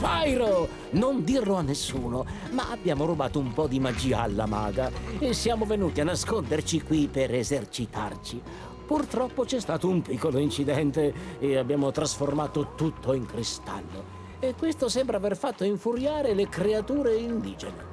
Spyro! Non dirlo a nessuno, ma abbiamo rubato un po' di magia alla maga e siamo venuti a nasconderci qui per esercitarci. Purtroppo c'è stato un piccolo incidente e abbiamo trasformato tutto in cristallo. E questo sembra aver fatto infuriare le creature indigene.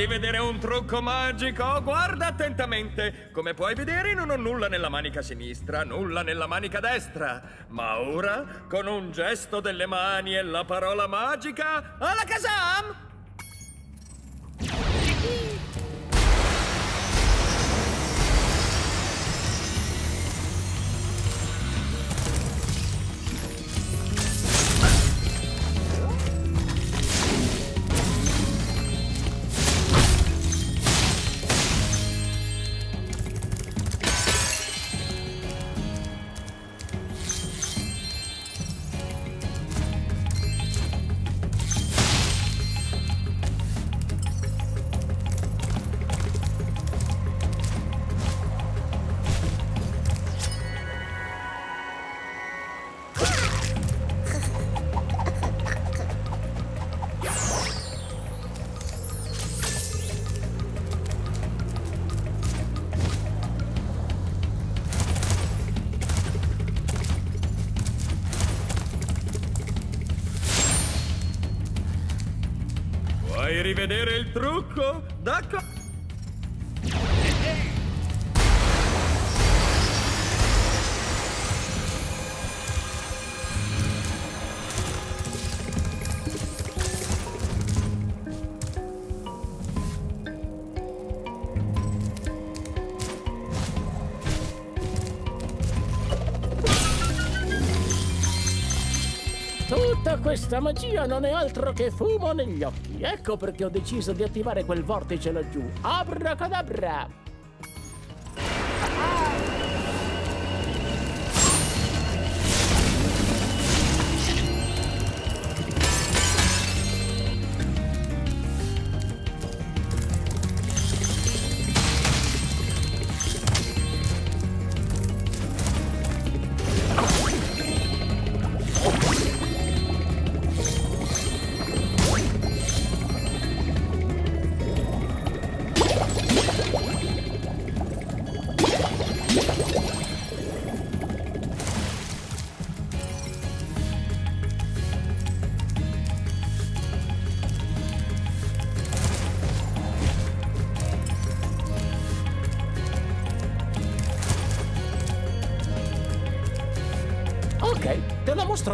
Di vedere un trucco magico? Guarda attentamente. Come puoi vedere non ho nulla nella manica sinistra, nulla nella manica destra. Ma ora, con un gesto delle mani e la parola magica, alla Kazam! Vuoi rivedere il trucco? D'accordo. Tutta questa magia non è altro che fumo negli occhi. Ecco perché ho deciso di attivare quel vortice laggiù. Abracadabra!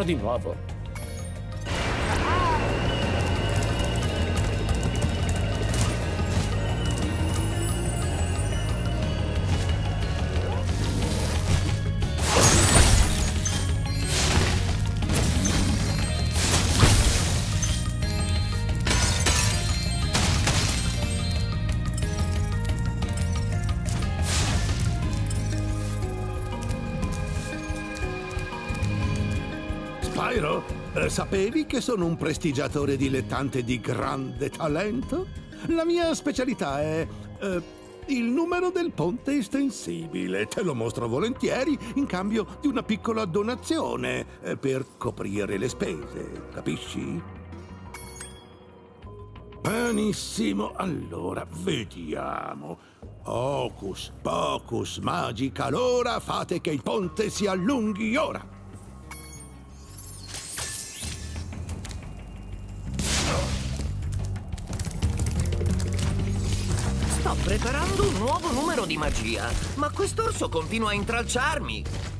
Te la sapevi che sono un prestigiatore dilettante di grande talento? La mia specialità è... Eh, il numero del ponte estensibile. Te lo mostro volentieri in cambio di una piccola donazione eh, per coprire le spese, capisci? Benissimo, allora vediamo. Hocus pocus magica, allora fate che il ponte si allunghi ora. Nuovo numero di magia, ma quest'orso continua a intralciarmi.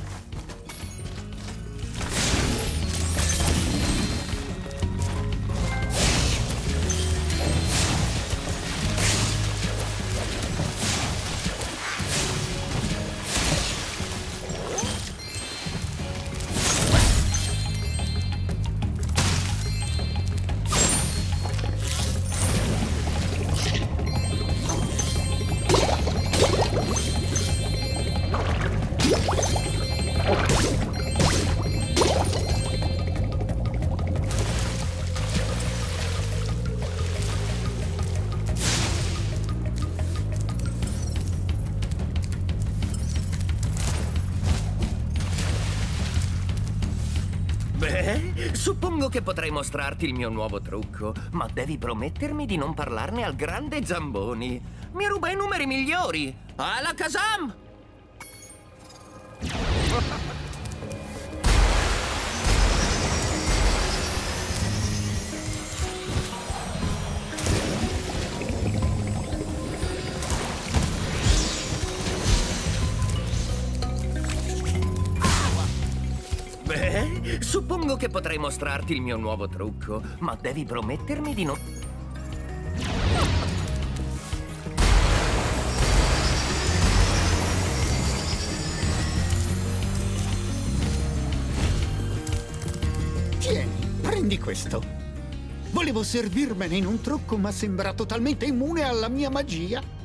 Che potrei mostrarti il mio nuovo trucco, ma devi promettermi di non parlarne al grande Zamboni. Mi ruba i numeri migliori! Alla Kazam! Suppongo che potrei mostrarti il mio nuovo trucco, ma devi promettermi di non... Tieni, prendi questo. Volevo servirmene in un trucco, ma sembra totalmente immune alla mia magia.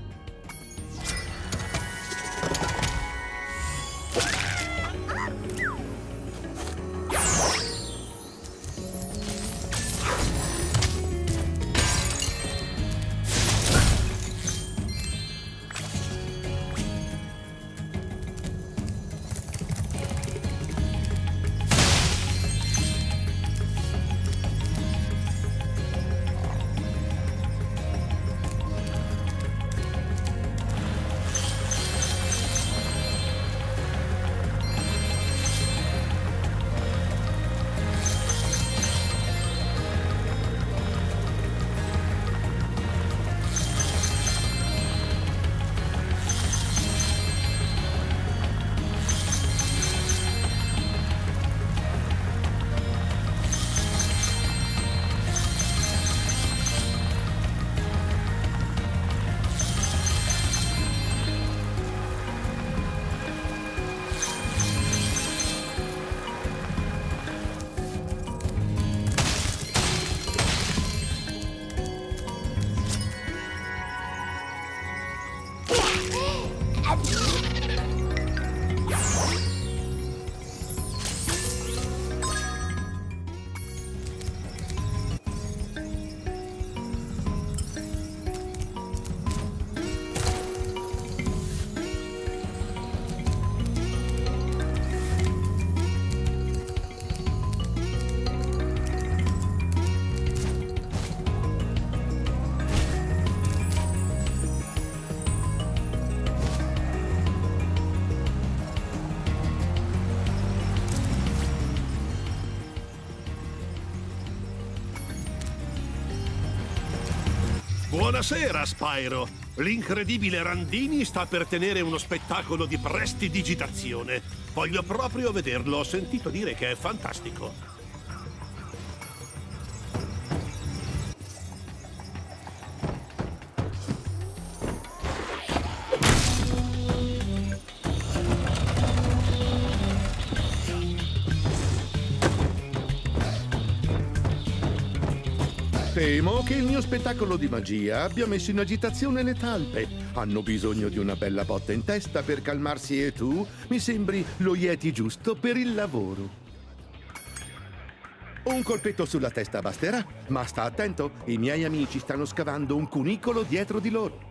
Buonasera, Spyro. L'incredibile Randini sta per tenere uno spettacolo di prestidigitazione. Voglio proprio vederlo, ho sentito dire che è fantastico. Temo che il mio spettacolo di magia abbia messo in agitazione le talpe. Hanno bisogno di una bella botta in testa per calmarsi e tu mi sembri lo Yeti giusto per il lavoro. Un colpetto sulla testa basterà, ma sta attento, i miei amici stanno scavando un cunicolo dietro di loro.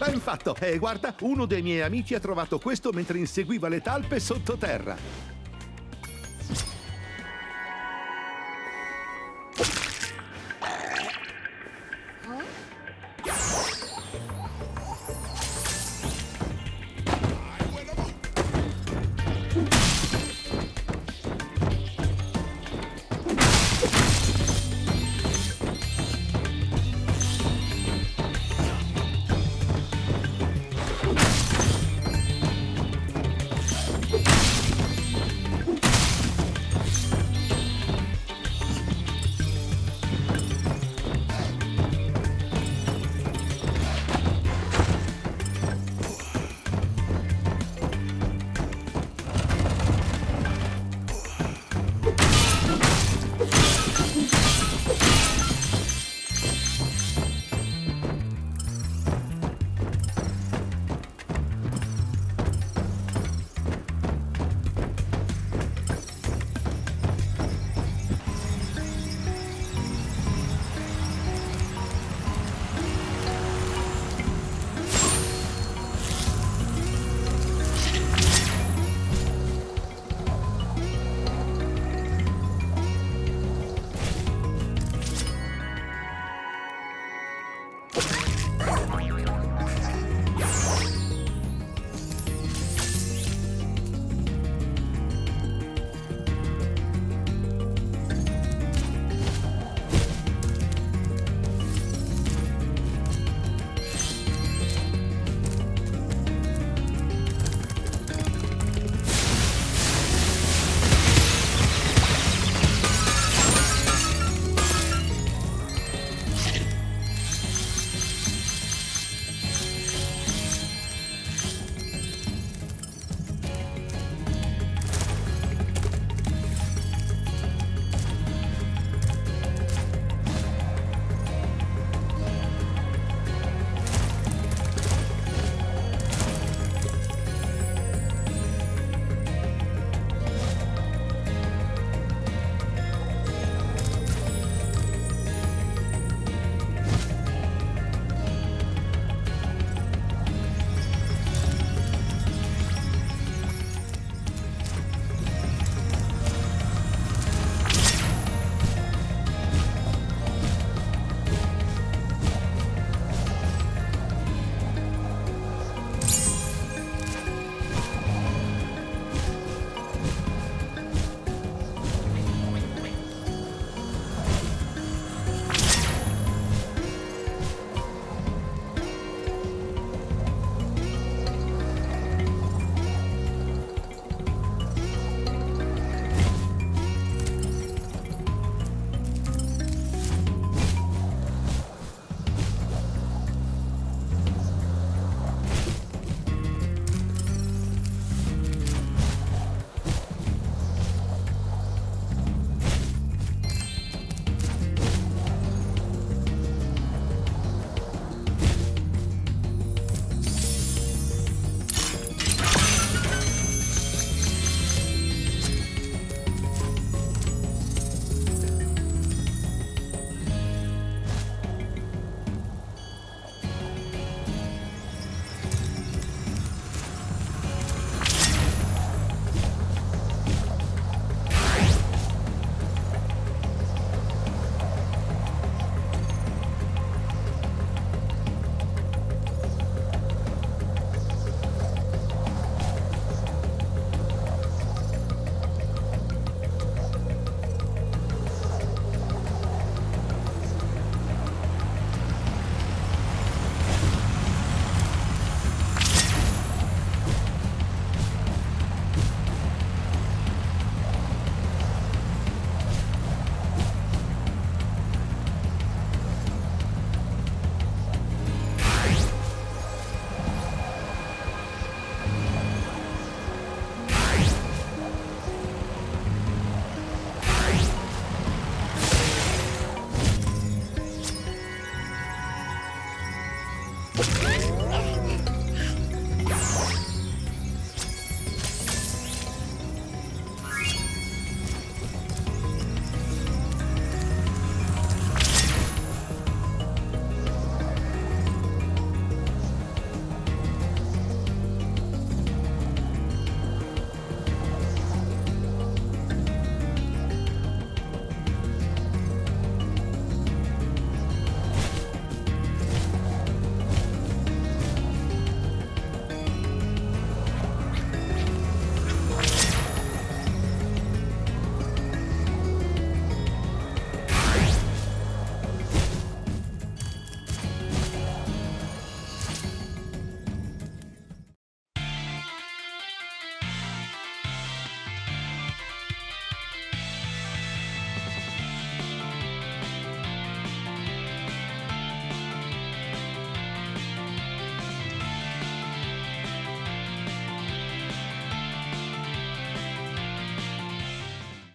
Ben fatto! E guarda, uno dei miei amici ha trovato questo mentre inseguiva le talpe sottoterra.